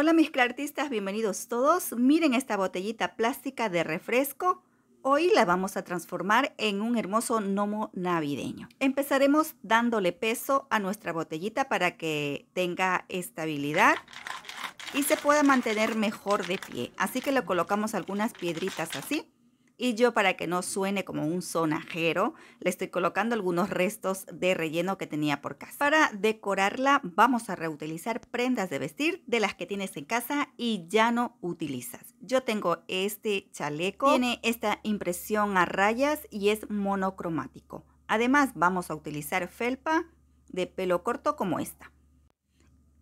Hola mis clartistas, bienvenidos todos. Miren esta botellita plástica de refresco. Hoy la vamos a transformar en un hermoso gnomo navideño. Empezaremos dándole peso a nuestra botellita para que tenga estabilidad y se pueda mantener mejor de pie. Así que le colocamos algunas piedritas así y yo para que no suene como un sonajero, le estoy colocando algunos restos de relleno que tenía por casa. Para decorarla vamos a reutilizar prendas de vestir de las que tienes en casa y ya no utilizas. Yo tengo este chaleco, tiene esta impresión a rayas y es monocromático. Además vamos a utilizar felpa de pelo corto como esta.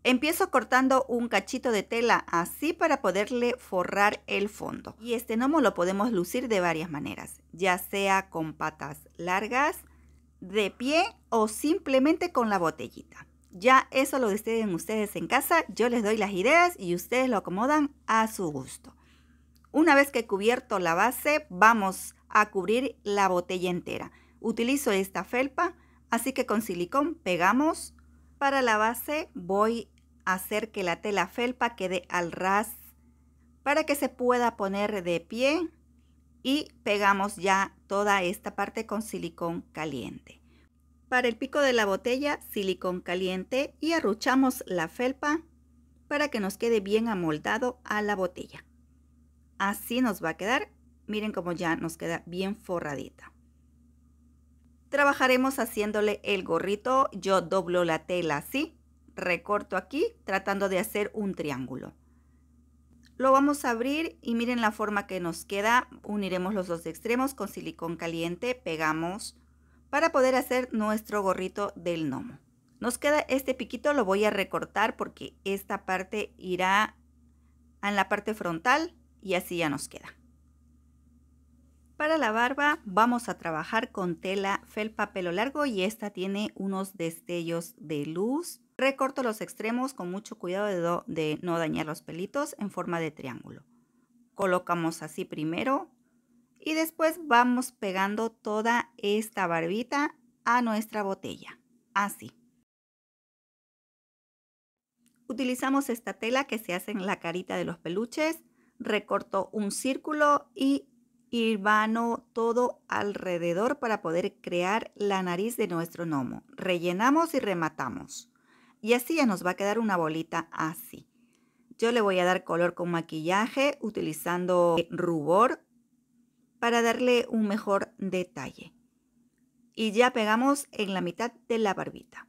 Empiezo cortando un cachito de tela así para poderle forrar el fondo. Y este gnomo lo podemos lucir de varias maneras, ya sea con patas largas, de pie o simplemente con la botellita. Ya eso lo deciden ustedes en casa, yo les doy las ideas y ustedes lo acomodan a su gusto. Una vez que he cubierto la base, vamos a cubrir la botella entera. Utilizo esta felpa, así que con silicón pegamos. Para la base voy hacer que la tela felpa quede al ras para que se pueda poner de pie y pegamos ya toda esta parte con silicón caliente. Para el pico de la botella, silicón caliente y arruchamos la felpa para que nos quede bien amoldado a la botella. Así nos va a quedar. Miren cómo ya nos queda bien forradita. Trabajaremos haciéndole el gorrito. Yo doblo la tela así recorto aquí tratando de hacer un triángulo. Lo vamos a abrir y miren la forma que nos queda. Uniremos los dos extremos con silicón caliente, pegamos para poder hacer nuestro gorrito del gnomo. Nos queda este piquito, lo voy a recortar porque esta parte irá en la parte frontal y así ya nos queda. Para la barba vamos a trabajar con tela felpa pelo largo y esta tiene unos destellos de luz Recorto los extremos con mucho cuidado de, no dañar los pelitos en forma de triángulo. Colocamos así primero y después vamos pegando toda esta barbita a nuestra botella. Así. Utilizamos esta tela que se hace en la carita de los peluches. Recorto un círculo y hilvano todo alrededor para poder crear la nariz de nuestro gnomo. Rellenamos y rematamos. Y así ya nos va a quedar una bolita así. Yo le voy a dar color con maquillaje utilizando rubor para darle un mejor detalle. Y ya pegamos en la mitad de la barbita.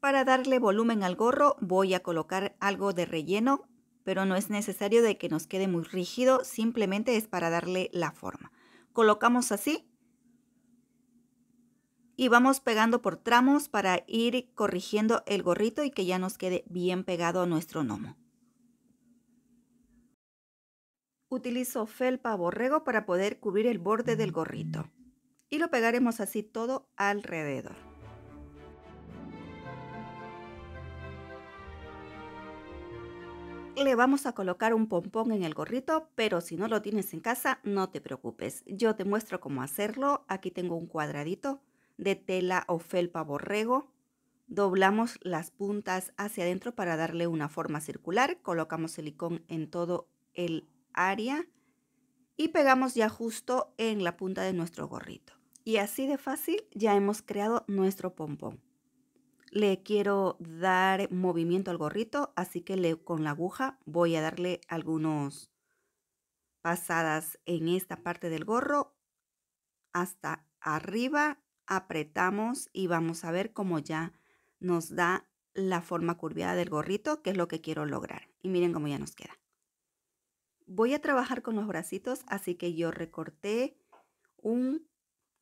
Para darle volumen al gorro voy a colocar algo de relleno, pero no es necesario de que nos quede muy rígido, simplemente es para darle la forma. Colocamos así y vamos pegando por tramos para ir corrigiendo el gorrito y que ya nos quede bien pegado a nuestro gnomo. Utilizo felpa borrego para poder cubrir el borde del gorrito y lo pegaremos así todo alrededor. Le vamos a colocar un pompón en el gorrito, pero si no lo tienes en casa, no te preocupes. Yo te muestro cómo hacerlo. Aquí tengo un cuadradito de tela o felpa borrego. Doblamos las puntas hacia adentro para darle una forma circular. Colocamos silicón en todo el área y pegamos ya justo en la punta de nuestro gorrito. Y así de fácil ya hemos creado nuestro pompón. Le quiero dar movimiento al gorrito, así que le, con la aguja voy a darle algunos pasadas en esta parte del gorro hasta arriba apretamos y vamos a ver cómo ya nos da la forma curviada del gorrito, que es lo que quiero lograr. Y miren cómo ya nos queda. Voy a trabajar con los bracitos, así que yo recorté un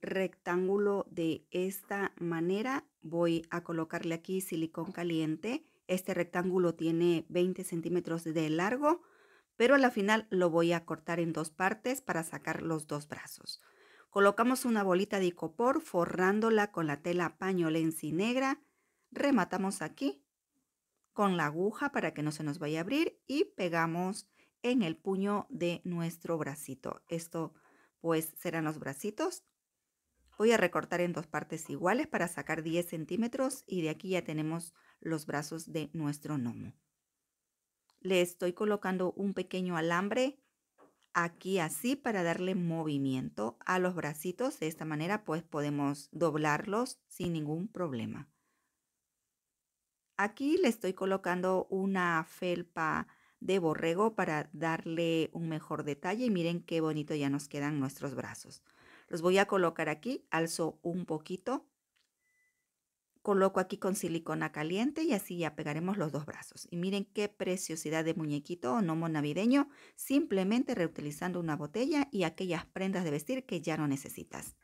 rectángulo de esta manera. Voy a colocarle aquí silicón caliente. Este rectángulo tiene 20 centímetros de largo, pero a la final lo voy a cortar en dos partes para sacar los dos brazos. Colocamos una bolita de icopor forrándola con la tela pañolensi negra. Rematamos aquí con la aguja para que no se nos vaya a abrir y pegamos en el puño de nuestro bracito. Esto pues serán los bracitos. Voy a recortar en dos partes iguales para sacar 10 centímetros y de aquí ya tenemos los brazos de nuestro gnomo. Le estoy colocando un pequeño alambre aquí así para darle movimiento a los bracitos. De esta manera pues podemos doblarlos sin ningún problema. Aquí le estoy colocando una felpa de borrego para darle un mejor detalle y miren qué bonito ya nos quedan nuestros brazos. Los voy a colocar aquí, alzo un poquito, coloco aquí con silicona caliente y así ya pegaremos los dos brazos. Y miren qué preciosidad de muñequito o gnomo navideño, simplemente reutilizando una botella y aquellas prendas de vestir que ya no necesitas.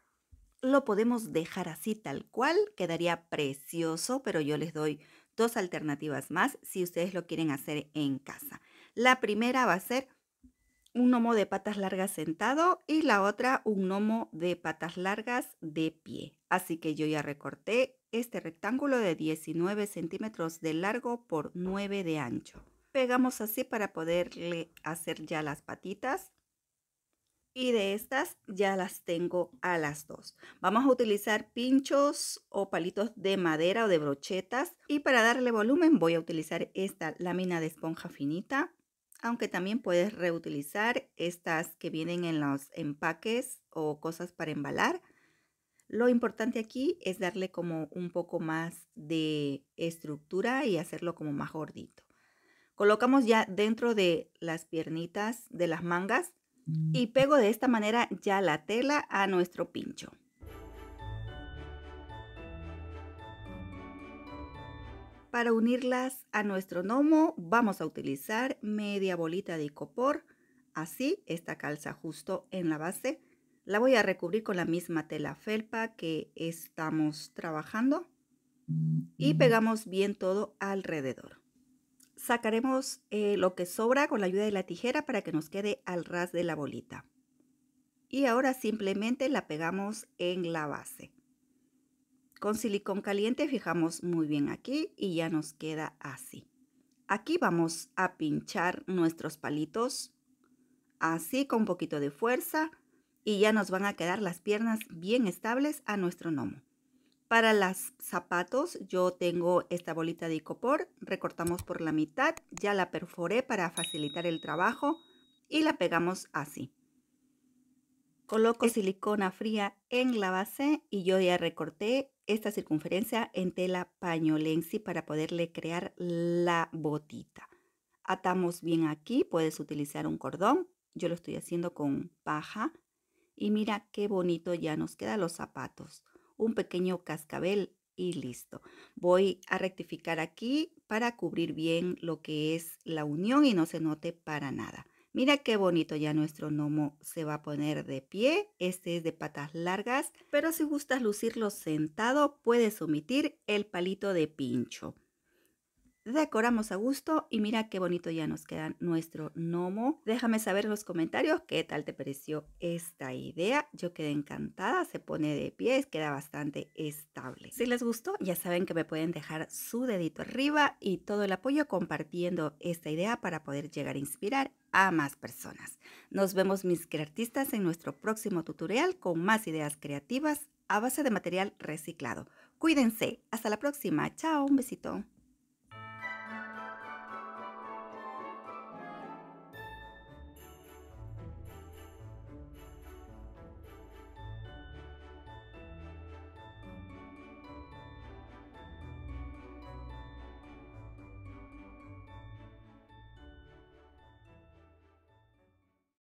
Lo podemos dejar así tal cual, quedaría precioso, pero yo les doy dos alternativas más si ustedes lo quieren hacer en casa. La primera va a ser un gnomo de patas largas sentado y la otra un gnomo de patas largas de pie. Así que yo ya recorté este rectángulo de 19 centímetros de largo por 9 de ancho. Pegamos así para poderle hacer ya las patitas y de estas ya las tengo a las dos. Vamos a utilizar pinchos o palitos de madera o de brochetas y para darle volumen voy a utilizar esta lámina de esponja finita, aunque también puedes reutilizar estas que vienen en los empaques o cosas para embalar. Lo importante aquí es darle como un poco más de estructura y hacerlo como más gordito. Colocamos ya dentro de las piernitas de las mangas y pego de esta manera ya la tela a nuestro pincho. Para unirlas a nuestro gnomo vamos a utilizar media bolita de icopor, así esta calza justo en la base. La voy a recubrir con la misma tela felpa que estamos trabajando y pegamos bien todo alrededor sacaremos eh, lo que sobra con la ayuda de la tijera para que nos quede al ras de la bolita. Y ahora simplemente la pegamos en la base. Con silicón caliente fijamos muy bien aquí y ya nos queda así. Aquí vamos a pinchar nuestros palitos así con un poquito de fuerza y ya nos van a quedar las piernas bien estables a nuestro gnomo. Para los zapatos yo tengo esta bolita de icopor, recortamos por la mitad, ya la perforé para facilitar el trabajo y la pegamos así. Coloco silicona fría en la base y yo ya recorté esta circunferencia en tela pañolensi para poderle crear la botita. Atamos bien aquí, puedes utilizar un cordón, yo lo estoy haciendo con paja y mira qué bonito ya nos quedan los zapatos un pequeño cascabel y listo. Voy a rectificar aquí para cubrir bien lo que es la unión y no se note para nada. Mira qué bonito ya nuestro gnomo se va a poner de pie. Este es de patas largas, pero si gustas lucirlo sentado, puedes omitir el palito de pincho. Decoramos a gusto y mira qué bonito ya nos queda nuestro gnomo. Déjame saber en los comentarios qué tal te pareció esta idea. Yo quedé encantada, se pone de pie, queda bastante estable. Si les gustó, ya saben que me pueden dejar su dedito arriba y todo el apoyo compartiendo esta idea para poder llegar a inspirar a más personas. Nos vemos mis creatistas en nuestro próximo tutorial con más ideas creativas a base de material reciclado. Cuídense, hasta la próxima. Chao, un besito.